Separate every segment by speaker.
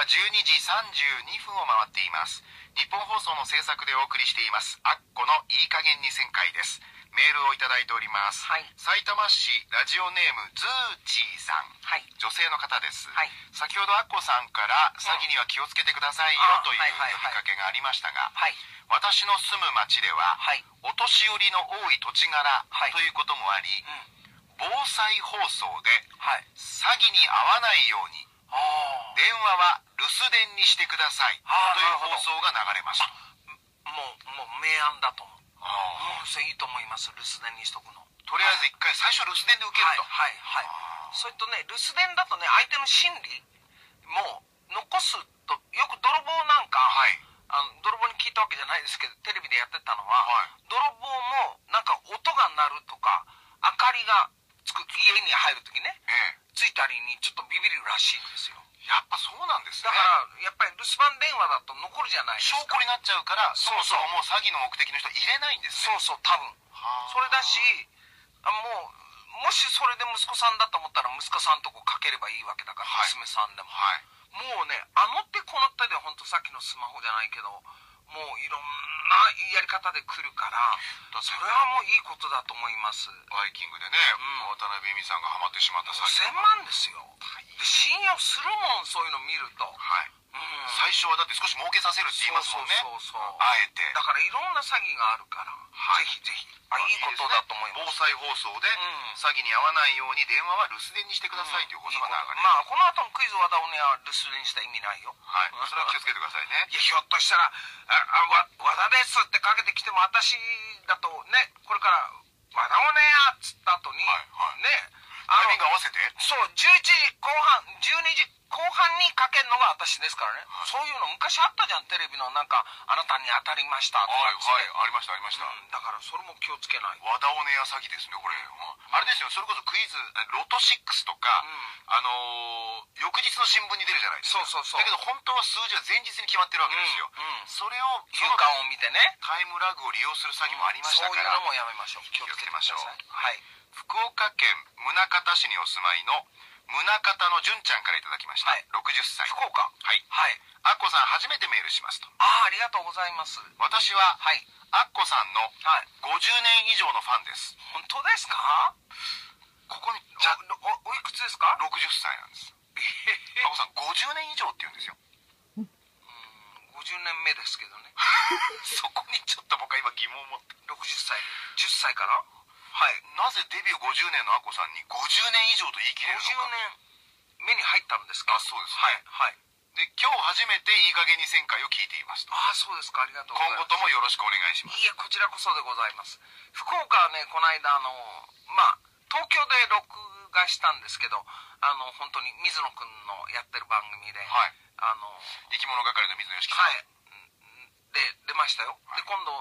Speaker 1: は12時32分を回っています。日本放送の制作でお送りしています。アッコのいい加減に旋回です。メールをいただいております、
Speaker 2: はい。
Speaker 1: 埼玉市ラジオネームズーチーさん。
Speaker 2: はい。
Speaker 1: 女性の方です、
Speaker 2: はい。
Speaker 1: 先ほどアッコさんから詐欺には気をつけてくださいよ
Speaker 2: あ
Speaker 1: という呼びかけがありましたが、
Speaker 2: はい。
Speaker 1: 私の住む町では、
Speaker 2: はい。
Speaker 1: お年寄りの多い土地柄
Speaker 2: はい。
Speaker 1: ということもあり、防災放送で
Speaker 2: はい。
Speaker 1: 詐欺に遭わないように。電話は留守電にしてください。という放送が流れました。
Speaker 2: もうもう明暗だと思う。
Speaker 1: あ
Speaker 2: うんそれいいと思います留守電にしとくの。
Speaker 1: ーとりあえず一回最初留守電で受けると、
Speaker 2: はいはいはい。それとね留守電だとね相手の心理も残すとよく泥棒なんか、
Speaker 1: はい。
Speaker 2: あの泥棒に聞いたわけじゃないですけどテレビでやってたのは、
Speaker 1: はい。
Speaker 2: 泥棒もなんか音が鳴るとか明かりがつく家に入る時ね
Speaker 1: ええ。
Speaker 2: ついたりにちょっとビビるらしいんですよ
Speaker 1: やっぱそうなんですね。
Speaker 2: だからやっぱり留守番電話だと残るじゃないです
Speaker 1: 証
Speaker 2: か
Speaker 1: 拠になっちゃうからそ
Speaker 2: そう。そう
Speaker 1: もそももう詐欺の目的の人入れないんですね。
Speaker 2: そうそう多分。
Speaker 1: はあ
Speaker 2: それだしあもうもしそれで息子さんだと思ったら息子さんとこかければいいわけだから、
Speaker 1: はい。
Speaker 2: 娘さんでも、
Speaker 1: はい。
Speaker 2: もうねあの手この手で本当さっきのスマホじゃないけどもういろんなやり方で来るからそれはもういいことだと思います。
Speaker 1: バイキングでね、
Speaker 2: うん。
Speaker 1: 渡辺美さんがハマってしまった詐欺
Speaker 2: 5000万ですよ。で信用するもんそういうの見ると、
Speaker 1: はい。
Speaker 2: うん。
Speaker 1: 最初はだって少し儲けさせるって言いますもんね。
Speaker 2: そうそうそう。
Speaker 1: あえて。
Speaker 2: だからいろんな詐欺があるから、
Speaker 1: はい。
Speaker 2: ぜひぜひことだと思います。
Speaker 1: 防災放送で
Speaker 2: うん。
Speaker 1: 詐欺に遭わないように電話は留守電にしてくださいということが流れ
Speaker 2: まあこの後のクイズ和田尾根は留守電した意味ないよ。
Speaker 1: はい。それは気をつけてくださいね。
Speaker 2: いやひょっとしたら「ああわ和田です」ってかけてきても私だとねこれから「和田尾根や」っつった後に、
Speaker 1: はいはい。
Speaker 2: ね
Speaker 1: タイ
Speaker 2: あの
Speaker 1: ミング合わせて？
Speaker 2: そう11時後半12時後半にかけるのが私ですからね、そういうの昔あったじゃんテレビのなんか「あなたに当たりました」とか
Speaker 1: はいはいありましたありました、
Speaker 2: うんだからそれも気をつけない。
Speaker 1: 和田オネア詐欺ですねこれ、うん。あれですよそれこそクイズロト6とか、
Speaker 2: うん。
Speaker 1: あのー翌日の新聞に出るじゃないですか。
Speaker 2: そうそうそう。
Speaker 1: だけど本当は数字は前日に決まってるわけですよ、それを
Speaker 2: 夕刊を見てね。
Speaker 1: タイムラグを利用する詐欺もありました
Speaker 2: そう
Speaker 1: から、
Speaker 2: いうのもやめましょう。気をつけ
Speaker 1: ましょう
Speaker 2: はい。
Speaker 1: 福岡県宗像市にお住まいの宗像の純ちゃんからいただきました、
Speaker 2: はい。
Speaker 1: 60歳。
Speaker 2: 福岡。
Speaker 1: はい。
Speaker 2: はい。
Speaker 1: アッコさん初めてメールしますと。
Speaker 2: ああありがとうございます。
Speaker 1: 私は
Speaker 2: はい。
Speaker 1: アッコさんの
Speaker 2: はい。
Speaker 1: 50年以上のファンです。
Speaker 2: 本当ですか？
Speaker 1: ここに
Speaker 2: じゃおおおいくつですか
Speaker 1: ？60歳なんです。アッコさん50年以上って言うんですよ。
Speaker 2: 50年目ですけどね。
Speaker 1: そこにちょっと僕は今疑問を持って。
Speaker 2: 60歳。10歳かなはい。
Speaker 1: なぜデビュー50年のアッコさんに50年以上と言い切れるのか。
Speaker 2: 50年目に入ったんですか？
Speaker 1: あそうですね。
Speaker 2: はい。はい。
Speaker 1: で今日初めていい加減に旋回を聞いていますと。
Speaker 2: ああそうですか。ありがとうございます。
Speaker 1: 今後ともよろしくお願いします。
Speaker 2: いいえこちらこそでございます。福岡はねこの間あのまあ東京で録画したんですけどあの本当に水野くんのやってる番組で、
Speaker 1: はい。
Speaker 2: あの
Speaker 1: 生き物係の水野良樹さん、
Speaker 2: はい。で出ましたよ、で今度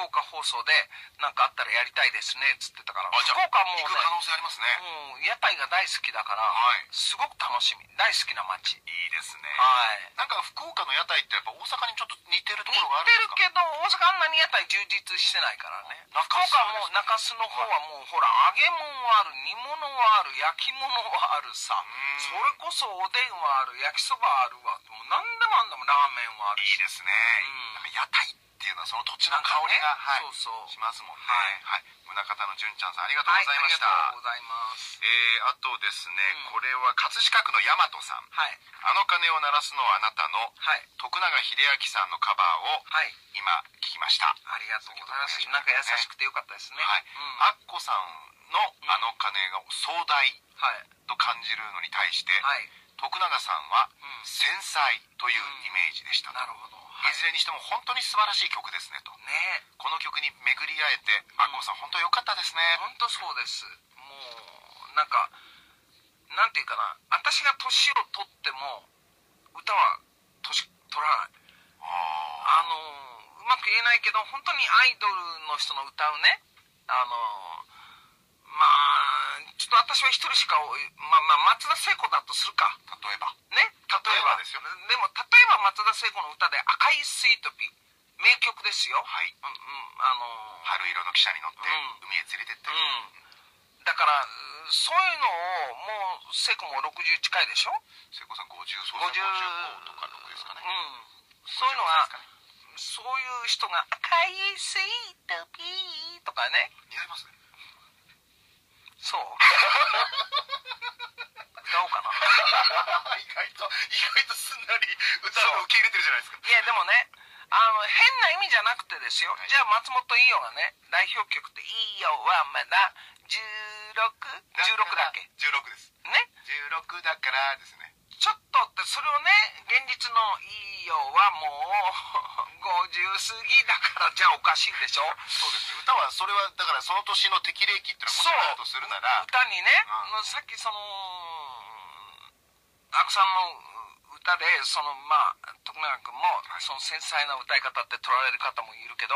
Speaker 2: 福岡放送で何かあったらやりたいですねっつってたから福岡はもうね
Speaker 1: 行く可能性ありますね、
Speaker 2: もう屋台が大好きだから、
Speaker 1: はい。
Speaker 2: すごく楽しみ大好きな街。
Speaker 1: いいですね。
Speaker 2: はい。
Speaker 1: なんか福岡の屋台ってやっぱ大阪にちょっと似てるとこ
Speaker 2: 似
Speaker 1: ろがあるん
Speaker 2: て
Speaker 1: ですか？
Speaker 2: るけど大阪あんなに屋台充実してないからね。福岡はもう中洲の方はもうほら揚げ物はある煮物はある焼き物はあるさ
Speaker 1: ん。
Speaker 2: それこそおでんはある焼きそばあるわもう何でもあんだもんラーメンはあるし。
Speaker 1: いいですね、
Speaker 2: うん。
Speaker 1: なんか屋台っていうのはその土地の香りが、
Speaker 2: ね。
Speaker 1: はい、
Speaker 2: そうそう。
Speaker 1: しますもんね。
Speaker 2: はい。
Speaker 1: はい。宗像の純ちゃんさんありがとう
Speaker 2: はい
Speaker 1: ございました、
Speaker 2: ありがとうございます。
Speaker 1: えー、あとですね、
Speaker 2: うん。
Speaker 1: これは葛飾区の大和さん。
Speaker 2: はい。
Speaker 1: あの鐘を鳴らすのはあなたの
Speaker 2: はい。
Speaker 1: 徳永英明さんのカバーを
Speaker 2: はい。
Speaker 1: 今聞きました。
Speaker 2: ありがとうございます。なんか優しくてよかったですね。
Speaker 1: はい、
Speaker 2: うん。
Speaker 1: アッコさんのあの鐘が壮大
Speaker 2: はい。
Speaker 1: と感じるのに対して、
Speaker 2: はい。
Speaker 1: 徳永さんは
Speaker 2: うん。
Speaker 1: 繊細というイメージでしたと、
Speaker 2: なるほど
Speaker 1: いずれにしても本当に素晴らしい曲ですねと。
Speaker 2: ね。
Speaker 1: この曲に巡り会えて、アッコさん本当良かったですね、
Speaker 2: 本当そうです。もうなんかなんていうかな。私が年を取っても歌は年取らない。
Speaker 1: あ
Speaker 2: あのうまく言えないけど本当にアイドルの人の歌うね。あのまあちょっと私は一人しかまあまあ松田聖子だとするか。
Speaker 1: あ例えば。
Speaker 2: ね。例えば
Speaker 1: 例えばですよ
Speaker 2: でも例えば松田聖子の歌で「赤いスイートピー」名曲ですよ。
Speaker 1: はい。
Speaker 2: うんうん。あの
Speaker 1: 春色の汽車に乗って
Speaker 2: うん。
Speaker 1: 海へ連れてって、
Speaker 2: うん。だからうそういうのをもうセコも60近いでしょ？
Speaker 1: 聖子さん50そうですね。55とか6ですかね。
Speaker 2: うん。そういうのがそういう人が「赤いスイートピー」とかね。
Speaker 1: 似合いますね。
Speaker 2: そう 歌おうかな。
Speaker 1: 意外と意外とすんなり歌うの受け入れてるじゃないですか。
Speaker 2: いやでもねあの変な意味じゃなくてですよ、
Speaker 1: はい。
Speaker 2: じゃあ松本伊代がね代表曲って「いいよはまだ 16?16 だっけ
Speaker 1: ？16です。
Speaker 2: ね
Speaker 1: ？16だからですね。
Speaker 2: ちょっとってそれをね現実の「いいよ」はもう50過ぎだからじゃあおかしいでしょ。
Speaker 1: そうです。ね歌はそれはだからその年の適齢期っていうのがもしあるとするなら。
Speaker 2: 歌にね、
Speaker 1: うん。
Speaker 2: さっきその阿久さんの歌でそのまあ徳永君もその繊細な歌い方って取られる方もいるけど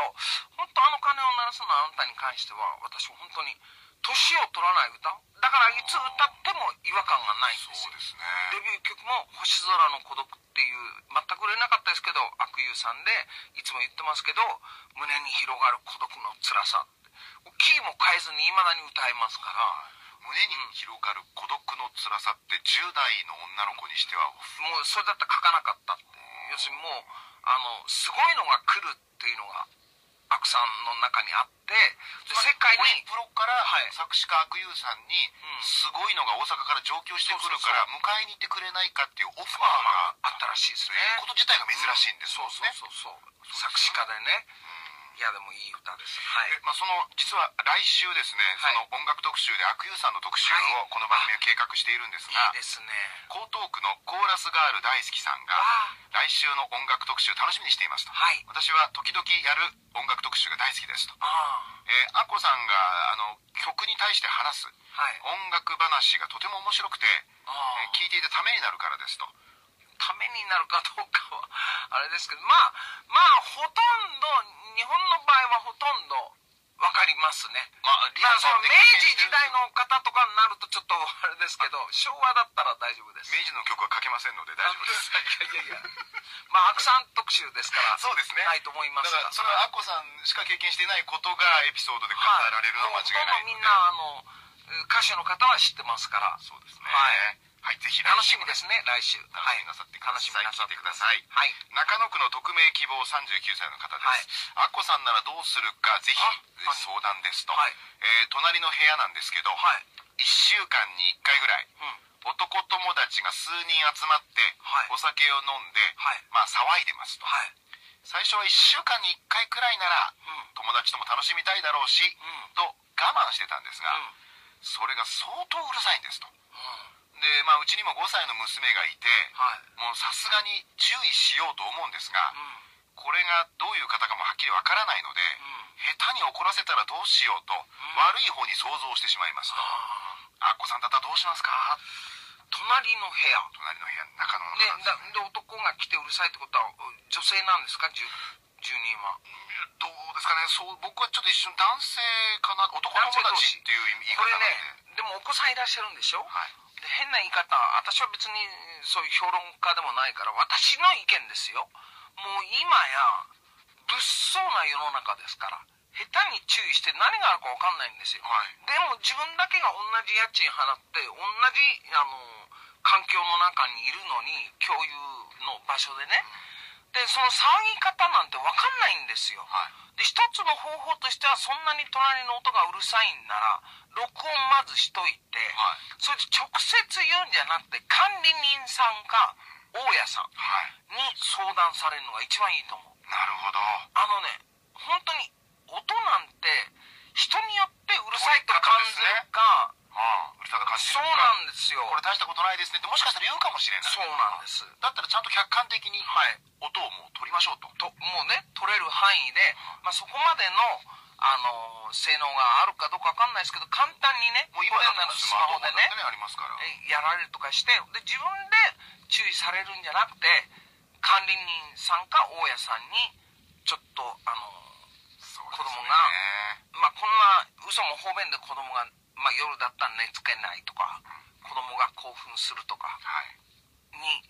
Speaker 2: 本当あの鐘を鳴らすのあなたに関しては私本当に年を取らない歌。だからいつ歌っても違和感がないんですよ。
Speaker 1: そうですね。
Speaker 2: デビュー曲も「星空の孤独」っていう全く売れなかったですけど悪友さんでいつも言ってますけど胸に広がる孤独の辛さキーも変えずにいまだに歌えますから
Speaker 1: 胸に広がる孤独の辛さって10代の女の子にしては
Speaker 2: もうそれだって書かなかったって要するにもうあのすごいのが来るっていうのがアクさんの中にあってで世界に
Speaker 1: プロから
Speaker 2: はい。
Speaker 1: 作詞家悪友さんに
Speaker 2: うん。
Speaker 1: すごいのが大阪から上京してくるか
Speaker 2: そう
Speaker 1: ら迎えに行ってくれないかっていうオファーが
Speaker 2: ああったらしいですね。
Speaker 1: いうこと自体が珍しいんです
Speaker 2: そう
Speaker 1: もんね。
Speaker 2: そうそうそう作詞家でねいやでもいい歌です。はい。
Speaker 1: でまあ、その実は来週ですね、
Speaker 2: はい。
Speaker 1: その音楽特集で悪友さんの特集をこの番組は計画しているんですが、
Speaker 2: いいですね。
Speaker 1: 江東区のコーラスガール大好きさんが
Speaker 2: わ
Speaker 1: 来週の音楽特集楽しみにしていますと、
Speaker 2: はい。
Speaker 1: 私は時々やる音楽特集が大好きですと、
Speaker 2: ああ。
Speaker 1: えー、アッコさんがあの曲に対して話す。
Speaker 2: はい。
Speaker 1: 音楽話がとても面白くて、
Speaker 2: あ。
Speaker 1: えー聞いていてためになるからですと
Speaker 2: ためになるかどうかはあれですけどまあまあほとんど日本の場合はほとんどわかりますね。
Speaker 1: まあリア
Speaker 2: 明治時代の方とかになるとちょっとあれですけど昭和だったら大丈夫です。
Speaker 1: 明治の曲は書けませんので大丈夫です。
Speaker 2: いやいやいやまあ白山特集ですから
Speaker 1: そうですね。
Speaker 2: ないと思います
Speaker 1: だからそれはアッコさんしか経験していないことがエピソードで語られるのは間違いないので、
Speaker 2: もうほとんどみんなあの歌手の方は知ってますから
Speaker 1: そうですね
Speaker 2: はい
Speaker 1: はい、ぜひ
Speaker 2: 楽しみですね。来週。
Speaker 1: 楽しみになさってください、
Speaker 2: 楽しみになさって
Speaker 1: ください。
Speaker 2: はい。
Speaker 1: 中野区の匿名希望39歳の方です、
Speaker 2: はい。
Speaker 1: アッコさんならどうするかぜひ相談ですと、
Speaker 2: はい。
Speaker 1: えー隣の部屋なんですけど、
Speaker 2: はい。
Speaker 1: 1週間に1回ぐらい
Speaker 2: うん。
Speaker 1: 男友達が数人集まって、
Speaker 2: はい。
Speaker 1: お酒を飲んで、
Speaker 2: はい。
Speaker 1: まあ騒いでますと、
Speaker 2: はい。
Speaker 1: 最初は1週間に1回くらいなら、
Speaker 2: うん。
Speaker 1: 友達とも楽しみたいだろうし、
Speaker 2: うん。
Speaker 1: と我慢してたんですが、
Speaker 2: うん。
Speaker 1: それが相当うるさいんですと。
Speaker 2: うん
Speaker 1: でまあうちにも5歳の娘がいて
Speaker 2: はい。
Speaker 1: もうさすがに注意しようと思うんですが、
Speaker 2: うん。
Speaker 1: これがどういう方かもはっきりわからないので、下手に怒らせたらどうしようと、悪い方に想像してしまいますと、
Speaker 2: あ。
Speaker 1: アッコさんだったらどうしますか？
Speaker 2: 隣の部屋。
Speaker 1: 隣の部屋中野の
Speaker 2: で
Speaker 1: 方
Speaker 2: だで男が来てうるさいってことは女性なんですか？住住人は。
Speaker 1: どうですかね？そう僕はちょっと一瞬男性かな？男友達っていう言い
Speaker 2: これねでもお子さんいらっしゃるんでしょ？
Speaker 1: はい
Speaker 2: で変な言い方私は別にそういう評論家でもないから私の意見ですよ。もう今や物騒な世の中ですから下手に注意して何があるか分かんないんですよ。
Speaker 1: はい。
Speaker 2: でも自分だけが同じ家賃払って同じあの環境の中にいるのに共有の場所でね。でその騒ぎ方なんて分かんないんですよ。
Speaker 1: はい。
Speaker 2: で一つの方法としてはそんなに隣の音がうるさいんなら録音まずしといて、
Speaker 1: はい。
Speaker 2: それで直接言うんじゃなくて管理人さんか大家さん
Speaker 1: はい。
Speaker 2: に相談されるのが一番いいと思う。
Speaker 1: なるほど。
Speaker 2: あのね本当に音なんて人によってうるさいと感じるか、
Speaker 1: ああうるさく感じ
Speaker 2: そう
Speaker 1: る
Speaker 2: なんですよ。
Speaker 1: これ大したことないですねってもしかしたら言うかもしれない。
Speaker 2: そうなんです。
Speaker 1: だったらちゃんと客観的に
Speaker 2: はい。
Speaker 1: 音をもう取りましょうと。
Speaker 2: ともうね取れる範囲で、まあ、そこまでの、あの性能があるかどうかわかんないですけど簡単にね
Speaker 1: もう今
Speaker 2: なら
Speaker 1: とスマホで
Speaker 2: でねやられるとかしてで自分で注意されるんじゃなくて管理人さんか大家さんにちょっとあの
Speaker 1: そう
Speaker 2: 子供が
Speaker 1: ね
Speaker 2: まあこんな嘘も方便で子供が、まあ、夜だったら寝つけないとか子供が興奮するとか
Speaker 1: はい。
Speaker 2: に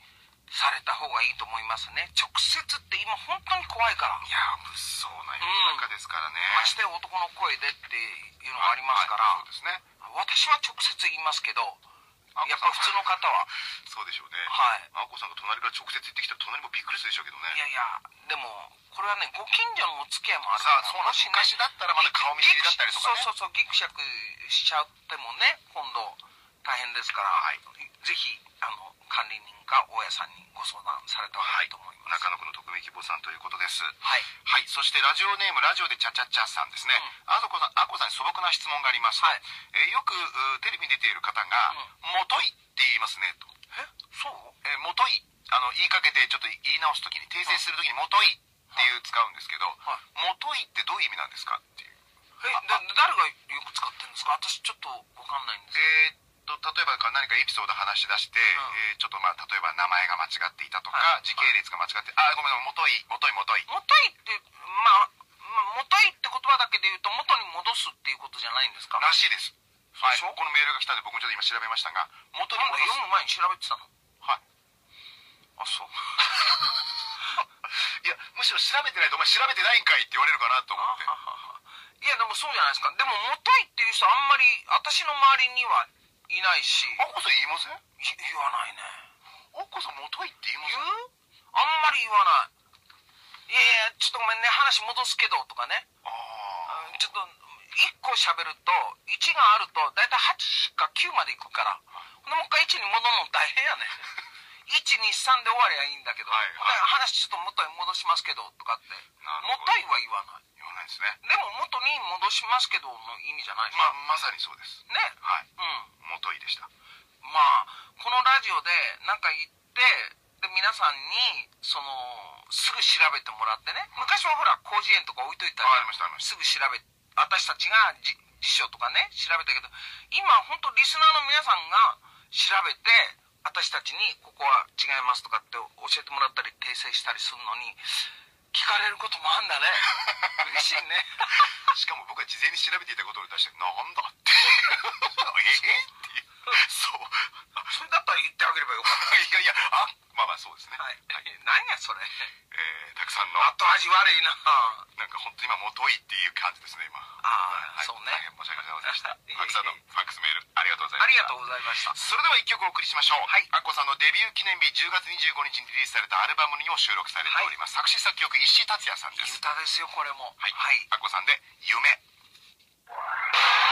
Speaker 2: された方がいいと思いますね。直接って今本当に怖いから。
Speaker 1: いや物騒な世の中ですからね。
Speaker 2: まして男の声でっていうのがありますから、
Speaker 1: はいそうですね。
Speaker 2: 私は直接言いますけど
Speaker 1: あ
Speaker 2: やっぱ普通の方は。
Speaker 1: そうでしょうね。
Speaker 2: はい。
Speaker 1: あこさんが隣から直接言ってきたら隣もびっくりするでしょうけどね。
Speaker 2: いやいやでもこれはねご近所のお付き合いもある
Speaker 1: さあそう
Speaker 2: もしね
Speaker 1: 昔だったらまだ顔見知りだったりとかね。
Speaker 2: そうそうそうギクシャクしちゃってもね今度大変ですから、
Speaker 1: はい。
Speaker 2: ぜひ管理人か大家さんにご相談された方がいいと思います、
Speaker 1: 中野区の匿名希望さんということです。
Speaker 2: はい。
Speaker 1: はい、そしてラジオネームラジオでチャチャチャさんですね。あそこさん、あこさんに素朴な質問がありますと、
Speaker 2: はい。
Speaker 1: えーよくうテレビに出ている方が、もといって言いますねと。
Speaker 2: え？そう？
Speaker 1: えーもとい、あの、言いかけてちょっと言い直すときに、訂正するときにもといってい。う使うんですけど、
Speaker 2: はい。
Speaker 1: もといってどういう意味なんですかっていう。
Speaker 2: えだ誰がよく使ってるんですか？私ちょっとわかんないんです。
Speaker 1: えーっと、例えば何かエピソード話し出して、えーちょっとまあ、例えば名前が間違っていたとか、
Speaker 2: はい
Speaker 1: 時系列が間違って、あ、ごめん、もとい、もとい、もとい。
Speaker 2: もといってまあまあもといって言葉だけで言うと元に戻すっていうことじゃないんですか？ら
Speaker 1: しいです。はい、このメールが来たんで僕もちょっと今調べましたが、元に戻す。
Speaker 2: 読む前に調べてたの？
Speaker 1: はい。
Speaker 2: あそう
Speaker 1: いや、むしろ調べてないと、お前調べてないんかいって言われるかなと思って。
Speaker 2: いやでもそうじゃないですかでももといっていう人あんまり私の周りにはいないし。
Speaker 1: あこさん言いません？
Speaker 2: 言わないね。
Speaker 1: こさんもといって言いま
Speaker 2: 言
Speaker 1: せん？
Speaker 2: うあんまり言わない。いやいやちょっとごめんね。話戻すけどとかね。
Speaker 1: ああ。
Speaker 2: ちょっと1個喋ると1があると大体8か9までいくから。ほんでもう一回1に戻るの大変やね。123で終わりゃいいんだけど、
Speaker 1: はいはい。
Speaker 2: 話ちょっと元に戻しますけどとかって。
Speaker 1: なるほど。
Speaker 2: 元いは言わない
Speaker 1: ないですね。
Speaker 2: でも元に戻しますけどの意味じゃないでしょ
Speaker 1: まあ、まさにそうです。
Speaker 2: ね
Speaker 1: はい。
Speaker 2: うん
Speaker 1: もといでした。
Speaker 2: まあこのラジオで何か言ってで皆さんにそのすぐ調べてもらってね昔はほら広辞苑とか置いといたら
Speaker 1: あありましたありまし
Speaker 2: すぐ調べ私たちがじ辞書とかね調べたけど今本当リスナーの皆さんが調べて私たちにここは違いますとかって教えてもらったり訂正したりするのに聞かれることもあんだね嬉しいね
Speaker 1: しかも僕は事前に調べていたことに対して、なんだって。ええっていう。そう。
Speaker 2: それだったら言ってあげればよかっ
Speaker 1: いやいや、あ、まあまあそうですね。
Speaker 2: たはい何やそれ
Speaker 1: えー、たくさんの、
Speaker 2: 後味悪いな
Speaker 1: なんか本当に今、もといっていう感じですね、今。
Speaker 2: ああ
Speaker 1: はい
Speaker 2: そうね
Speaker 1: 申し訳ございませんでした。たくさんのファックスメール、ありがとうございました。
Speaker 2: ありがとうございました
Speaker 1: それでは一曲お送りしましょう。はい。さんのデビュー記念日10月25日にリリースされたアルバムにも収録されております。作詞作曲石井達也さんで
Speaker 2: いい
Speaker 1: す。
Speaker 2: 歌ですよこれも
Speaker 1: はい。
Speaker 2: はい
Speaker 1: アッコさんで夢。「